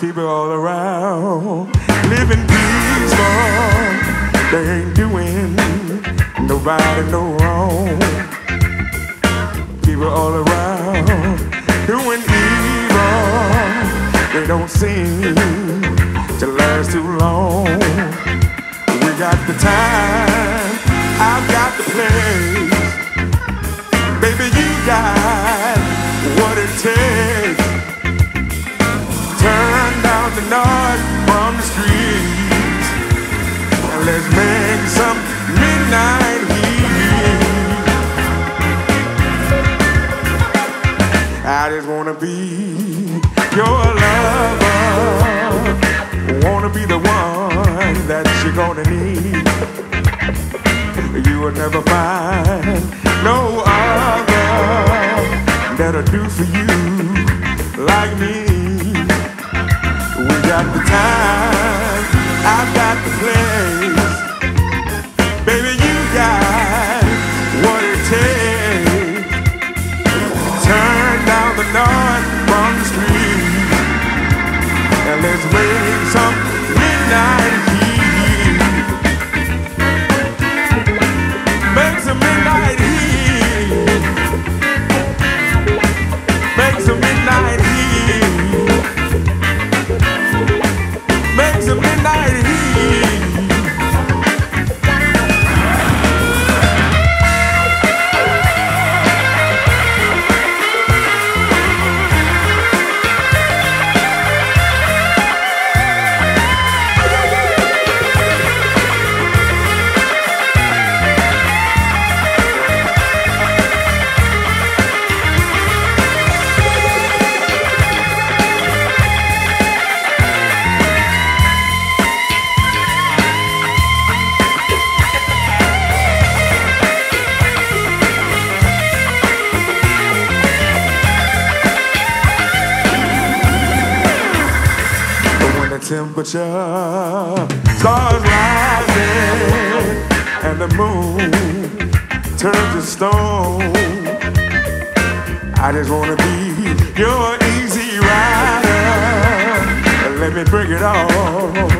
People all around living peaceful. They ain't doing nobody no wrong. People all around doing evil. They don't seem to last too long. We got the time, I've got the noise from the streets let's make some midnight heat. I just wanna be your lover. Wanna be the one that you're gonna need. You will never find no other that'll do for you like me. Got the time, I've got the place. Baby, you got what it takes. Turn down the noise from the street and let's make some midnight temperature. Starts rising and the moon turns to stone, I just wanna be your easy rider. Let me bring it all